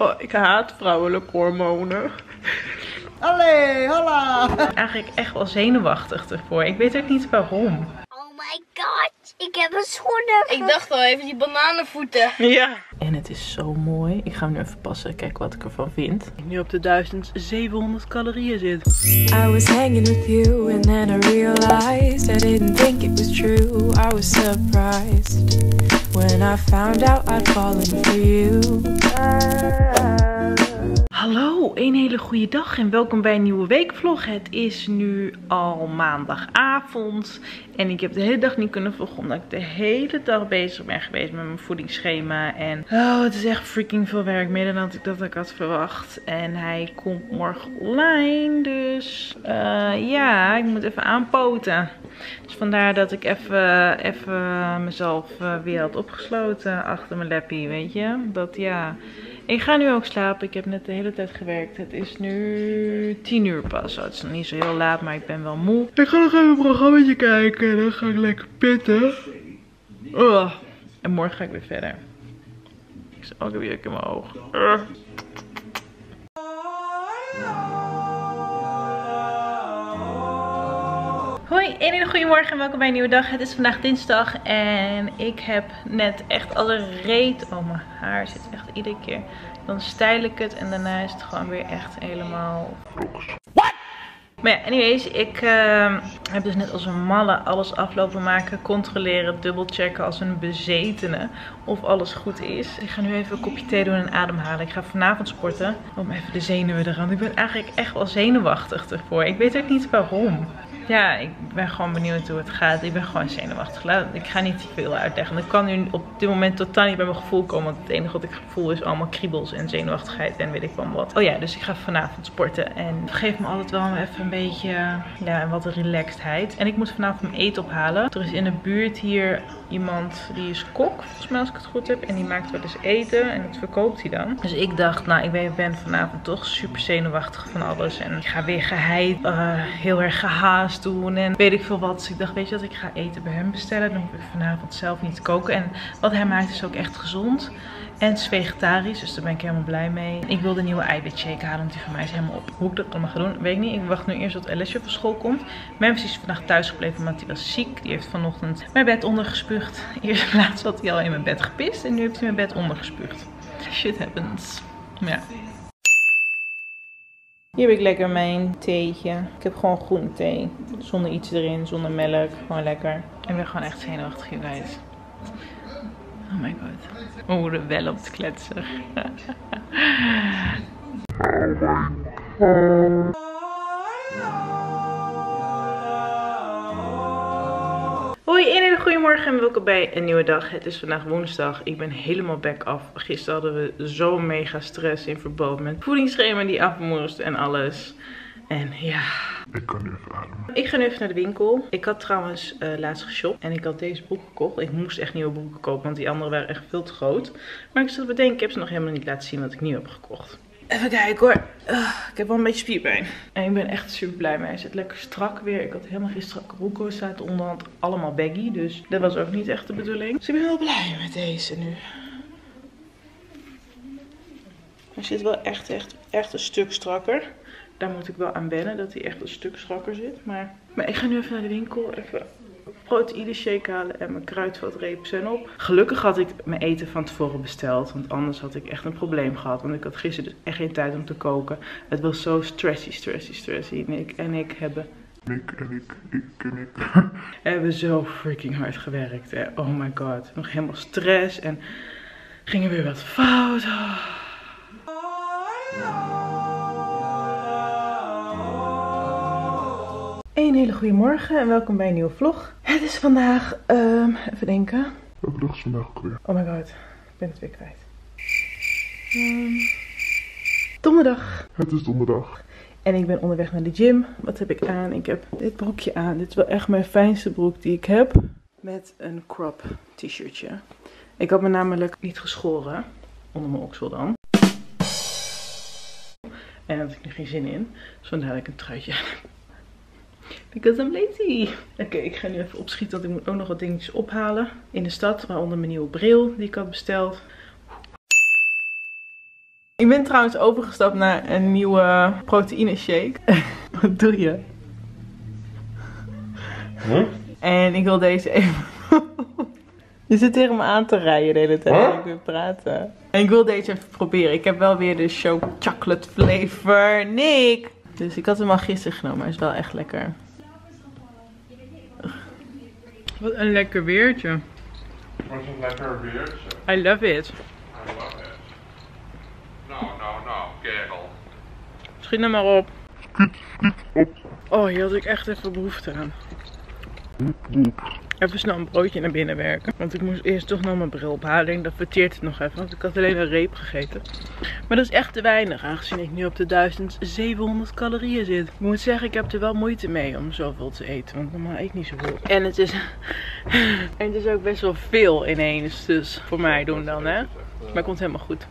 Oh, ik haat vrouwelijke hormonen. Allee, holla! Eigenlijk echt wel zenuwachtig ervoor. Ik weet ook niet waarom. Oh my god, ik heb een schoenen. Ik dacht al even die bananenvoeten. Ja. En het is zo mooi. Ik ga hem nu even passen. Kijk wat ik ervan vind. Ik nu op de 1700 calorieën zit. I was hanging with you and then I realized I didn't think it was true. I was surprised when I found out I'd fallen for you. Hallo, een hele goede dag en welkom bij een nieuwe weekvlog. Het is nu al maandagavond en ik heb de hele dag niet kunnen vloggen omdat ik de hele dag bezig ben geweest met mijn voedingsschema. En oh, het is echt freaking veel werk, meer dan ik, dat ik had verwacht. En hij komt morgen online, dus uh, ja, ik moet even aanpoten. Dus vandaar dat ik even, even mezelf uh, weer had opgesloten achter mijn lappie, weet je. Dat ja... Ik ga nu ook slapen. Ik heb net de hele tijd gewerkt. Het is nu 10 uur pas. het is nog niet zo heel laat, maar ik ben wel moe. Ik ga nog even een programma kijken. En dan ga ik lekker pitten. Oh. En morgen ga ik weer verder. Ik zit ook weer in mijn oog. Uh. Hoi, een hele goede morgen en welkom bij een nieuwe dag. Het is vandaag dinsdag en ik heb net echt alle reet. Oh, mijn haar zit echt iedere keer. Dan stijl ik het en daarna is het gewoon weer echt helemaal... What? Maar ja, anyways, ik uh, heb dus net als een malle alles aflopen maken, controleren, dubbelchecken als een bezetene of alles goed is. Ik ga nu even een kopje thee doen en ademhalen. Ik ga vanavond sporten om even de zenuwen eraan. Ik ben eigenlijk echt wel zenuwachtig ervoor. Ik weet ook niet waarom. Ja, ik ben gewoon benieuwd hoe het gaat. Ik ben gewoon zenuwachtig. Ik ga niet te veel uitleggen. Ik kan nu op dit moment totaal niet bij mijn gevoel komen. Want het enige wat ik voel is allemaal kriebels en zenuwachtigheid en weet ik van wat. Oh ja, dus ik ga vanavond sporten. En geeft me altijd wel even een beetje, ja, wat relaxedheid. En ik moet vanavond mijn eten ophalen. Er is in de buurt hier iemand die is kok, volgens mij als ik het goed heb. En die maakt wel eens eten en dat verkoopt hij dan. Dus ik dacht, nou ik ben vanavond toch super zenuwachtig van alles. En ik ga weer geheid, uh, heel erg gehaast en weet ik veel wat. Dus ik dacht, weet je wat, ik ga eten bij hem bestellen. Dan hoef ik vanavond zelf niet te koken. En wat hij maakt is ook echt gezond. En het is vegetarisch, dus daar ben ik helemaal blij mee. Ik wil de nieuwe eiwitshake halen, want die van mij is helemaal op. Hoe ik dat allemaal ga doen, weet ik niet. Ik wacht nu eerst tot Alessio van school komt. Memphis is vandaag thuis gebleven, want hij was ziek. Die heeft vanochtend mijn bed ondergespuugd. Eerst laatst had hij al in mijn bed gepist en nu heeft hij mijn bed ondergespuugd. Shit happens. Ja. Hier heb ik lekker mijn theetje. Ik heb gewoon groene thee. Zonder iets erin, zonder melk. Gewoon lekker. Ik ben gewoon echt zenuwachtig, you guys. Oh my god. Oh, de wel op de kletsen. oh my god. Hoi, een hele goede morgen en welkom bij een nieuwe dag. Het is vandaag woensdag. Ik ben helemaal back af. Gisteren hadden we zo mega stress in verband met voedingsschema die af moest en alles. En ja... Ik kan nu even ademen. Ik ga nu even naar de winkel. Ik had trouwens uh, laatst geshopt en ik had deze broek gekocht. Ik moest echt nieuwe broeken kopen, want die andere waren echt veel te groot. Maar ik zat te bedenken, ik heb ze nog helemaal niet laten zien wat ik nieuw heb gekocht. Even kijken hoor. Uh, ik heb wel een beetje spierpijn. En ik ben echt super blij mee. Hij zit lekker strak weer. Ik had helemaal geen strakke broeken. staat onderhand allemaal baggy. Dus dat was ook niet echt de bedoeling. Dus ik ben wel blij met deze nu. Hij zit wel echt, echt, echt een stuk strakker. Daar moet ik wel aan wennen dat hij echt een stuk strakker zit. Maar, maar ik ga nu even naar de winkel. Even proteïne shake halen en mijn kruidvatreep en op. Gelukkig had ik mijn eten van tevoren besteld. Want anders had ik echt een probleem gehad. Want ik had gisteren dus echt geen tijd om te koken. Het was zo stressy, stressy, stressy. Nick en ik hebben... Nick en ik, ik en ik. hebben zo freaking hard gewerkt. Hè. Oh my god. Nog helemaal stress en gingen weer wat fout. Een hele goede morgen en welkom bij een nieuwe vlog. Het is vandaag, um, even denken. Welke dag is vandaag ook weer? Oh my god, ik ben het weer kwijt. Um, donderdag. Het is donderdag. En ik ben onderweg naar de gym. Wat heb ik aan? Ik heb dit broekje aan. Dit is wel echt mijn fijnste broek die ik heb. Met een crop t-shirtje. Ik had me namelijk niet geschoren. Onder mijn oksel dan. En daar had ik nu geen zin in. Dus vandaar dat ik een truitje aan Because I'm lazy. Oké, ik ga nu even opschieten, want ik moet ook nog wat dingetjes ophalen in de stad. Waaronder mijn nieuwe bril die ik had besteld. Ik ben trouwens overgestapt naar een nieuwe proteïne shake. Wat doe je? En ik wil deze even. Je zit tegen me aan te rijden de hele tijd. Huh? Ik wil praten. En ik wil deze even proberen. Ik heb wel weer de show chocolate flavor. Nick! Dus ik had hem al gisteren genomen. Hij is wel echt lekker. Wat een lekker weertje. Was het lekker weer? I love it. I love it. Nou, nou, nou, kerel. Schiet er maar op. Oh, hier had ik echt even behoefte aan. Even snel een broodje naar binnen werken. Want ik moest eerst toch nog mijn bril ophalen. Dat verteert het nog even. Want ik had alleen een reep gegeten. Maar dat is echt te weinig. Aangezien ik nu op de 1700 calorieën zit. Ik moet zeggen, ik heb er wel moeite mee om zoveel te eten. Want normaal eet ik niet zoveel. En het is, en het is ook best wel veel ineens. Dus voor mij doen dan, hè. Maar komt helemaal goed.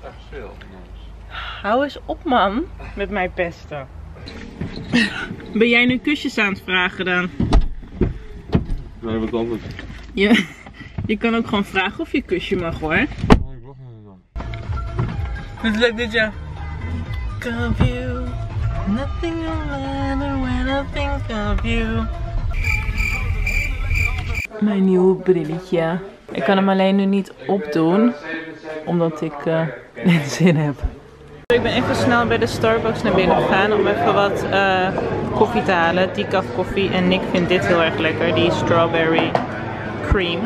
Hou eens op, man. Met mij pesten. Ben jij nu kusjes aan het vragen dan? Nee, wat anders. Je, je kan ook gewoon vragen of je kusje mag hoor. Oh, ik wacht niet dan. Het is leuk dit ja. Confused. Nothing will matter when I think of you. Mijn nieuwe brilletje. Ik kan hem alleen nu niet opdoen. Omdat ik eh net zin heb. Ik ben even snel bij de Starbucks naar binnen gegaan om even wat eh, koffie te halen. Decaf koffie. En Nick vindt dit heel erg lekker. Die strawberry cream.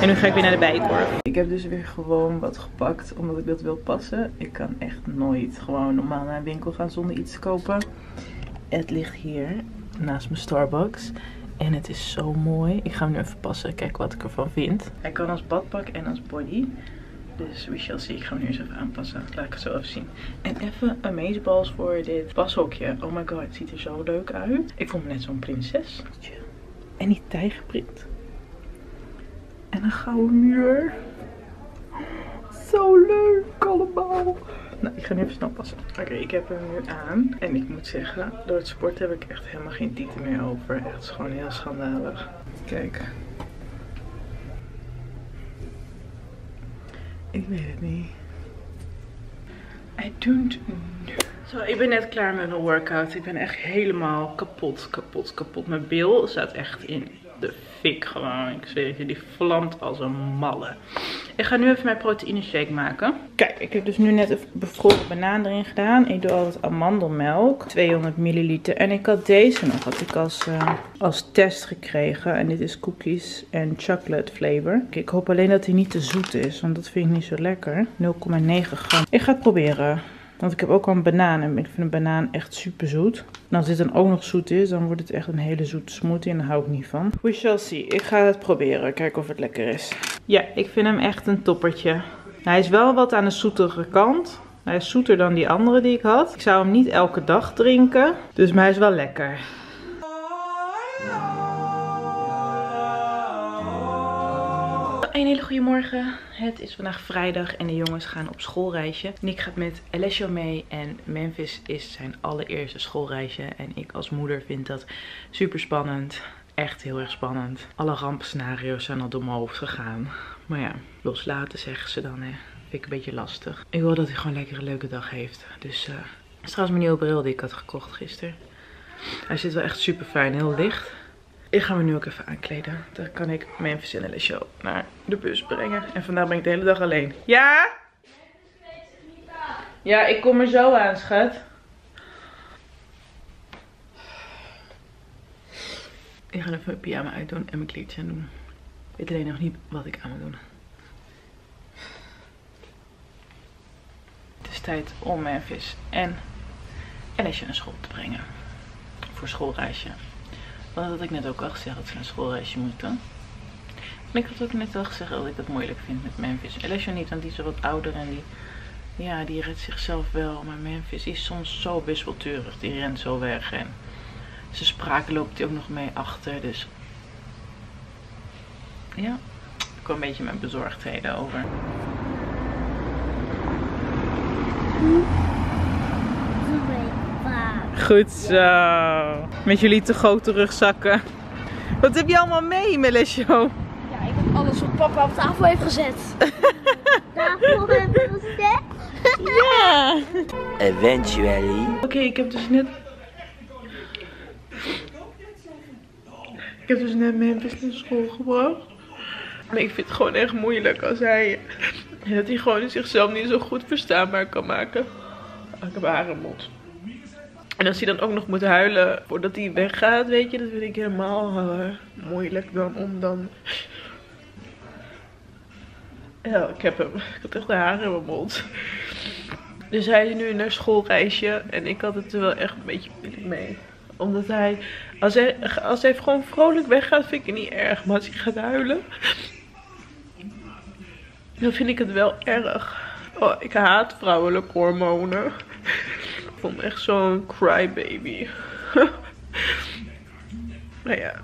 En nu ga ik weer naar de bijenkorf. Ik heb dus weer gewoon wat gepakt omdat ik dat wil passen. Ik kan echt nooit gewoon normaal naar een winkel gaan zonder iets te kopen. Het ligt hier naast mijn Starbucks. En het is zo mooi. Ik ga hem nu even passen. Kijken wat ik ervan vind. Hij kan als badpak en als body. Dus we shall see. Ik ga hem nu eens even aanpassen. Laat ik het zo even zien. En even amazeballs voor dit pashokje. Oh my god, het ziet er zo leuk uit. Ik voel me net zo'n prinses. En die tijgerprint. En een gouden muur. Zo leuk allemaal. Nou, ik ga nu even snel passen. Oké, ik heb hem nu aan. En ik moet zeggen, door het sport heb ik echt helemaal geen tieten meer over. Echt, het is gewoon heel schandalig. Kijk. Ik weet het niet. I don't. Zo, ik ben net klaar met mijn workout. Ik ben echt helemaal kapot, kapot, kapot. Mijn bil staat echt in de fik gewoon. Ik zweer je, die vlamt als een malle. Ik ga nu even mijn proteïne shake maken. Kijk, ik heb dus nu net een bevroren banaan erin gedaan. Ik doe altijd amandelmelk. 200 milliliter. En ik had deze nog, had ik als, eh, als test gekregen. En dit is cookies en chocolate flavor. Ik hoop alleen dat hij niet te zoet is, want dat vind ik niet zo lekker. 0,9 gram. Ik ga het proberen. Want ik heb ook al een banaan en ik vind een banaan echt super zoet. En als dit dan ook nog zoet is, dan wordt het echt een hele zoete smoothie en daar hou ik niet van. We shall see. Ik ga het proberen. Kijken of het lekker is. Ja, ik vind hem echt een toppertje. Hij is wel wat aan de zoetige kant. Hij is zoeter dan die andere die ik had. Ik zou hem niet elke dag drinken. Dus maar hij is wel lekker. Een hele goede morgen. Het is vandaag vrijdag en de jongens gaan op schoolreisje. Nick gaat met Alessio mee en Memphis is zijn allereerste schoolreisje. En ik als moeder vind dat super spannend. Echt heel erg spannend. Alle rampscenario's zijn al door mijn hoofd gegaan. Maar ja, loslaten zeggen ze dan hè. Vind ik een beetje lastig. Ik wil dat hij gewoon lekker een leuke dag heeft. Dus dit is trouwens mijn nieuwe bril die ik had gekocht gisteren. Hij zit wel echt super fijn, heel licht. Ik ga me nu ook even aankleden. Dan kan ik Memphis en Alessio naar de bus brengen. En vandaag ben ik de hele dag alleen. Ja? Ja, ik kom er zo aan, schat. Ik ga even mijn pyjama uitdoen en mijn kleedje aan doen. Ik weet alleen nog niet wat ik aan moet doen. Het is tijd om Memphis en Alessio naar school te brengen. Voor schoolreisje. Want dat had ik net ook al gezegd dat ze een schoolreisje moeten. En ik had ook net al gezegd dat ik het moeilijk vind met Memphis. Alessio niet, want die is wat ouder en die, ja, die redt zichzelf wel. Maar Memphis is soms zo wispelturig. Die rent zo weg en zijn spraak loopt hij ook nog mee achter. Dus ja, ik kwam een beetje met bezorgdheden over. Goed zo. Met jullie te grote rugzakken. Wat heb je allemaal mee, Melesio? Ja, ik heb alles wat papa op tafel heeft gezet. Daarvoor hebben we gezet. Ja. Eventually. Oké, ik heb dus net... Ik heb dus net Memphis naar school gebracht. Maar ik vind het gewoon echt moeilijk als hij... Dat hij gewoon zichzelf niet zo goed verstaanbaar kan maken. Ik heb harenmond. En als hij dan ook nog moet huilen voordat hij weggaat, weet je, dat vind ik helemaal eh, moeilijk dan om dan... Ja, ik heb hem. Ik had echt de haren in mijn mond. Dus hij is nu naar schoolreisje en ik had het er wel echt een beetje moeilijk mee. Omdat hij, als hij, als hij gewoon vrolijk weggaat, vind ik het niet erg. Maar als hij gaat huilen, dan vind ik het wel erg. Oh, ik haat vrouwelijke hormonen. Vond hem echt zo'n crybaby. nou ja,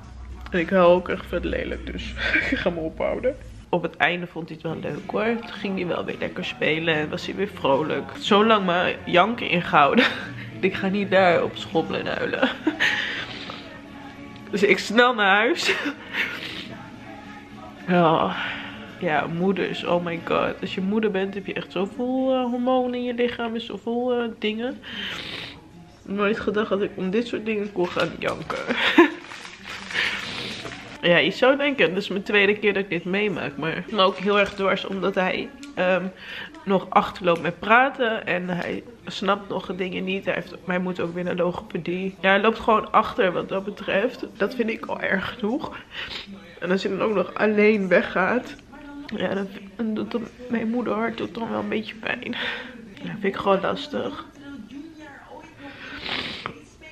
ik hou ook echt vet lelijk, dus ik ga me ophouden. Op het einde vond hij het wel leuk hoor. Toen ging hij wel weer lekker spelen en was hij weer vrolijk. Zo lang maar janken ingehouden. ik ga niet daar op schoppelen en huilen. Dus ik snel naar huis. Ja, ja, moeders, oh my god. Als je moeder bent heb je echt zoveel uh, hormonen in je lichaam en zoveel uh, dingen. Nooit gedacht dat ik om dit soort dingen kon gaan janken. Ja, je zou denken, dit is mijn tweede keer dat ik dit meemaak. Maar me ook heel erg dwars, omdat hij um, nog achterloopt met praten. En hij snapt nog dingen niet. Hij, heeft, hij moet ook weer naar logopedie. Ja, hij loopt gewoon achter wat dat betreft. Dat vind ik al erg genoeg. En als hij dan ook nog alleen weggaat. Ja, doet dan, mijn moederhart doet dan wel een beetje pijn. Dat vind ik gewoon lastig.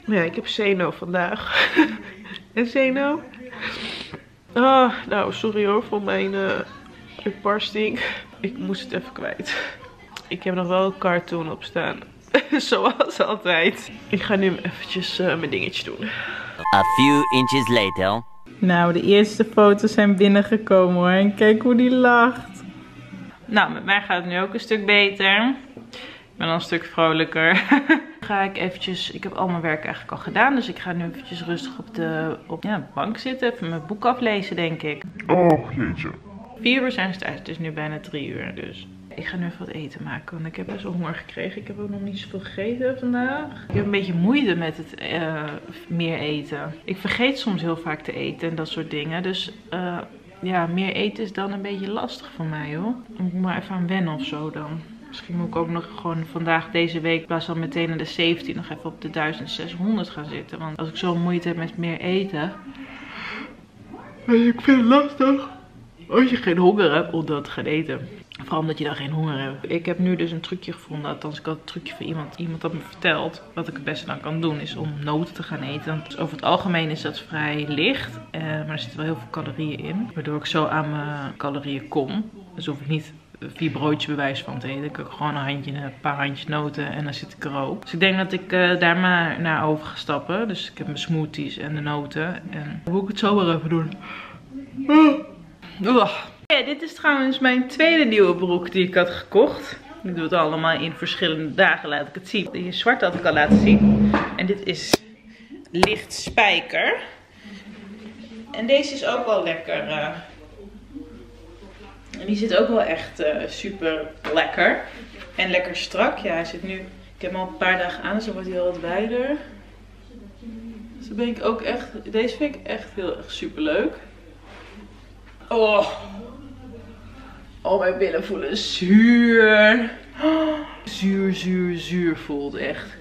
Ja, ik heb Zeno vandaag. en Zeno? Ah, nou, sorry hoor voor mijn uh, uitbarsting. Ik moest het even kwijt. Ik heb nog wel een cartoon op staan. Zoals altijd. Ik ga nu eventjes uh, mijn dingetje doen. A few inches later. Nou, de eerste foto's zijn binnengekomen hoor. En kijk hoe die lacht. Nou, met mij gaat het nu ook een stuk beter. Ik ben al een stuk vrolijker. ga ik eventjes, ik heb al mijn werk eigenlijk al gedaan. Dus ik ga nu eventjes rustig op de, op, ja, bank zitten. Even mijn boek aflezen denk ik. Oh, jeetje. Vier uur zijn ze thuis. Het is nu bijna drie uur dus. Ik ga nu even wat eten maken, want ik heb best wel honger gekregen. Ik heb ook nog niet zoveel gegeten vandaag. Ik heb een beetje moeite met het uh, meer eten. Ik vergeet soms heel vaak te eten en dat soort dingen. Dus uh, ja, meer eten is dan een beetje lastig voor mij hoor. Ik moet maar even aan wennen of zo dan. Misschien moet ik ook nog gewoon vandaag deze week in plaats meteen naar de 17 nog even op de 1600 gaan zitten. Want als ik zo moeite heb met meer eten. Ik vind het lastig. Als je geen honger hebt om dat te gaan eten. Vooral omdat je dan geen honger hebt. Ik heb nu dus een trucje gevonden. Althans, ik had een trucje van iemand. Iemand had me verteld. Wat ik het beste dan kan doen is om noten te gaan eten. Dus over het algemeen is dat vrij licht. Uh, maar er zitten wel heel veel calorieën in. Waardoor ik zo aan mijn calorieën kom. Dus hoef ik niet vier broodjes bewijs van te eten. Ik heb gewoon een handje, een paar handjes noten en dan zit ik er ook. Dus ik denk dat ik uh, daar maar naar over ga stappen. Dus ik heb mijn smoothies en de noten. En dan ik het zo maar even doen. Uh. Ja, dit is trouwens mijn tweede nieuwe broek die ik had gekocht. Ik doe het allemaal in verschillende dagen, laat ik het zien. Die zwart had ik al laten zien. En dit is licht spijker. En deze is ook wel lekker... Uh, en die zit ook wel echt uh, super lekker. En lekker strak. Ja, hij zit nu... Ik heb hem al een paar dagen aan, dus dan wordt hij al wat wijder. Dus ben ik ook echt... Deze vind ik echt heel erg super leuk. Oh. Oh, mijn billen voelen zuur. Zuur, zuur, zuur voelt echt.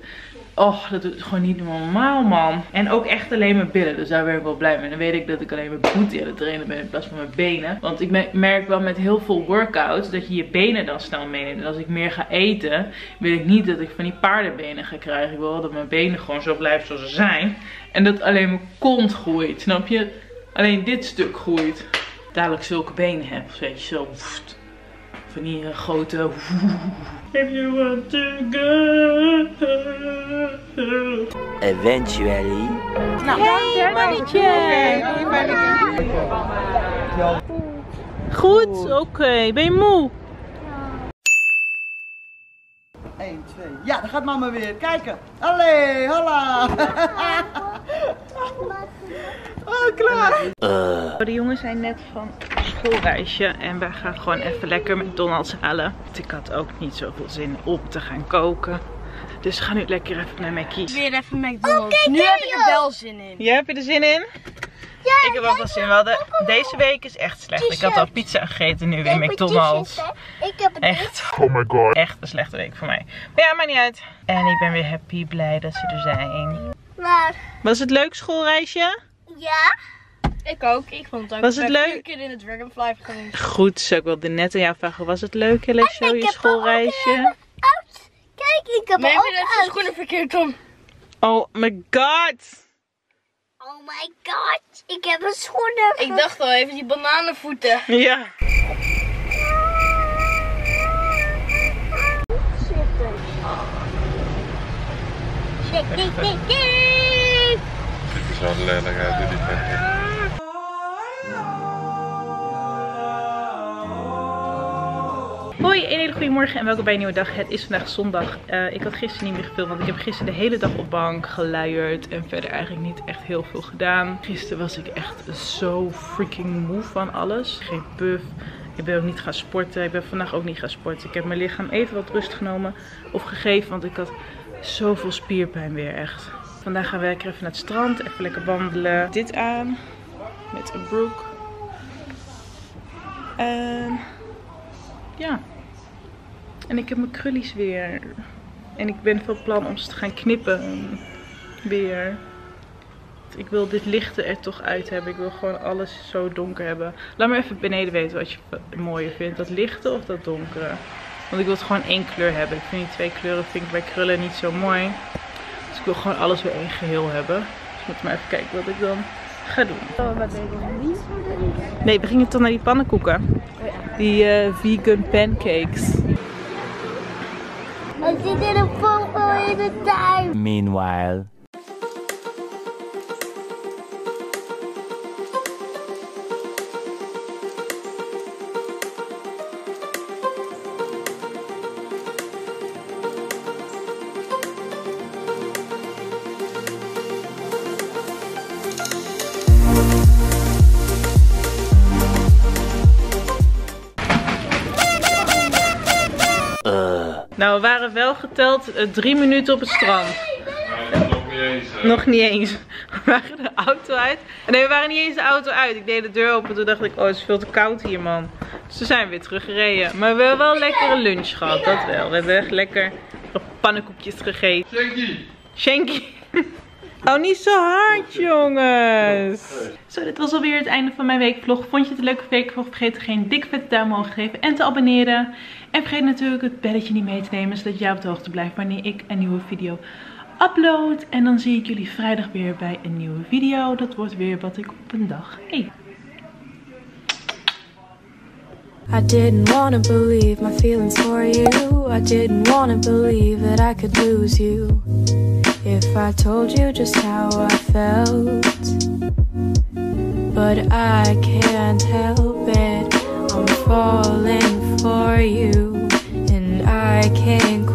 Oh, dat is gewoon niet normaal, man. En ook echt alleen mijn billen. Dus daar ben ik wel blij mee. Dan weet ik dat ik alleen mijn voeten aan het trainen ben in plaats van mijn benen. Want ik merk wel met heel veel workouts dat je je benen dan snel meeneemt. En als ik meer ga eten, wil ik niet dat ik van die paardenbenen ga krijgen. Ik wil dat mijn benen gewoon zo blijven zoals ze zijn. En dat alleen mijn kont groeit. Snap je? Alleen dit stuk groeit. Dadelijk zulke benen heb. Weet je, zo. Van die uh, grote. If you want to go. Eventually. Nou, hey, mannetje. Goed, oké. Okay. Ben je moe? 1, 2. Ja, dan gaat mama weer. Kijken. Allee, holla. Oh, klaar. Uh, De jongens zijn net van schoolreisje en wij gaan gewoon even lekker McDonald's halen. Want ik had ook niet zoveel zin om te gaan koken. Dus we gaan nu lekker even naar Mackey's. Weer even McDonald's. nu heb ik er wel zin in. Jij heb je er zin in? Ja, Ik heb ook wel zin. We hadden, deze week is echt slecht. Ik had al pizza gegeten, nu weer McDonald's. Ik heb het Echt, Oh my god. echt een slechte week voor mij. Maar ja, maakt niet uit. En ik ben weer happy, blij dat ze er zijn. Maar, Was het leuk schoolreisje? Ja. Ik ook. Ik vond het ook. Was het Ik ben leuk? in de Dragonfly geweest. Goed, zo. Ik wilde net aan jou vragen. Was het leuk, Alessio, ik je schoolreisje? Oud. Kijk, ik heb net ook uit. schoenen verkeerd om? Oh my god! Oh my god. Ik heb een schoenen. Ik dacht al even die bananenvoeten. Ja. Shake, shake, shake. Dit is wel lelijk uit, doe die. Hoi, een hele goede morgen en welkom bij een nieuwe dag. Het is vandaag zondag. Eh, ik had gisteren niet meer gefilmd, want ik heb gisteren de hele dag op bank geluierd en verder eigenlijk niet echt heel veel gedaan. Gisteren was ik echt zo freaking moe van alles. Geen puff. Ik ben ook niet gaan sporten. Ik ben vandaag ook niet gaan sporten. Ik heb mijn lichaam even wat rust genomen of gegeven, want ik had zoveel spierpijn weer echt. Vandaag gaan we lekker even naar het strand, even lekker wandelen. Dit aan met een broek. En ja. En ik heb mijn krullies weer. En ik ben van plan om ze te gaan knippen. Weer. Ik wil dit lichte er toch uit hebben. Ik wil gewoon alles zo donker hebben. Laat me even beneden weten wat je mooier vindt. Dat lichte of dat donkere. Want ik wil het gewoon één kleur hebben. Ik vind die twee kleuren vind ik bij krullen niet zo mooi. Dus ik wil gewoon alles weer één geheel hebben. Dus ik moet maar even kijken wat ik dan ga doen. Nee, we gingen toch naar die pannenkoeken. Die eh, vegan pancakes. Er zit in een vogel in de tuin. meanwhile. Waren wel geteld eh, drie minuten op het strand. Nog niet eens. eh. Nog niet eens. We waren de auto uit. Nee, we waren niet eens de auto uit. Ik deed de deur open. Toen dacht ik, oh, het is veel te koud hier, man. Dus toen zijn we weer teruggereden. Maar we hebben wel lekker een lunch gehad, dat wel. We hebben echt lekker pannenkoekjes gegeten. Shanky! Shanky. Oh, niet zo hard, jongens. Zo, dit was alweer het einde van mijn weekvlog. Vond je het een leuke weekvlog? Vergeet geen dik vette duim omhoog te geven en te abonneren. En vergeet natuurlijk het belletje niet mee te nemen, zodat jij op de hoogte blijft wanneer ik een nieuwe video upload. En dan zie ik jullie vrijdag weer bij een nieuwe video. Dat wordt weer wat ik op een dag eet. I didn't wanna believe my feelings for you. I didn't wanna believe that I could lose you. If I told you just how I felt. But I can't help it. I'm falling for you. And I can't